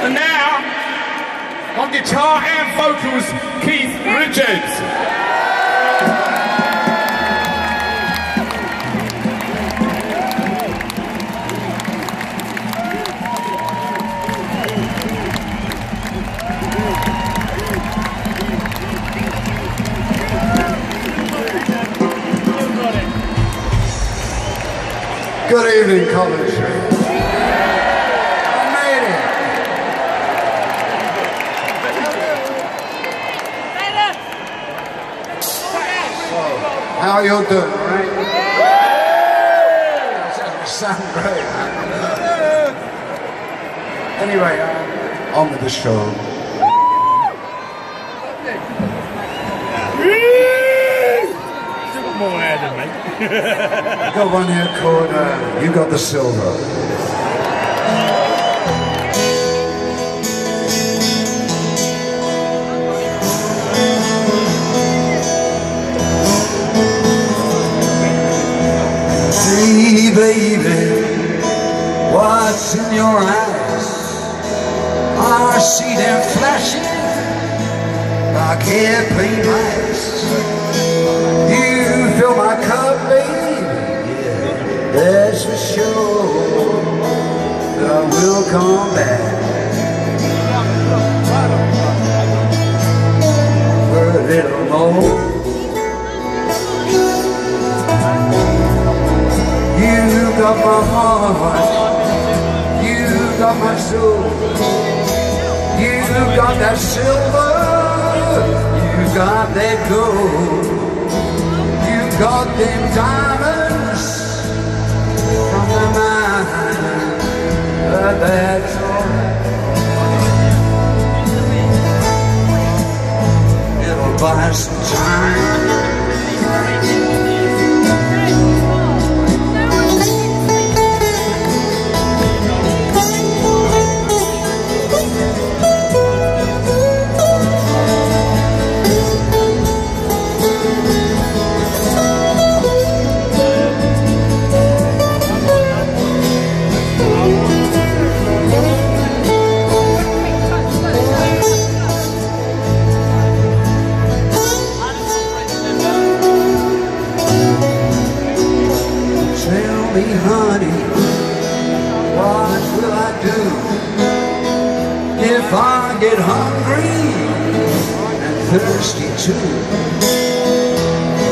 And now, on guitar and vocals, Keith Richards. Good evening, Coventry. How you doing, right? You sound great. anyway, uh, on with the show. Still got more hair than me. I got one here called uh, You Got the Silver. In your eyes? I see them flashing I can't airplane lights. You fill my cup, baby. That's for sure. I will come back for a little more. You got my heart. Got my soul. You got that silver. You got that gold. You got them diamonds from the mine. But that's alright. It'll buy some time. If I get hungry and thirsty too?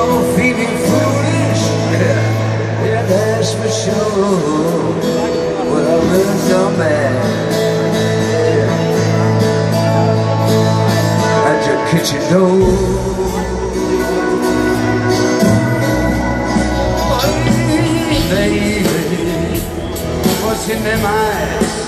Oh, feeling foolish, yeah, yeah, that's for sure. Well, I come back at your kitchen door. baby, what's in them eyes?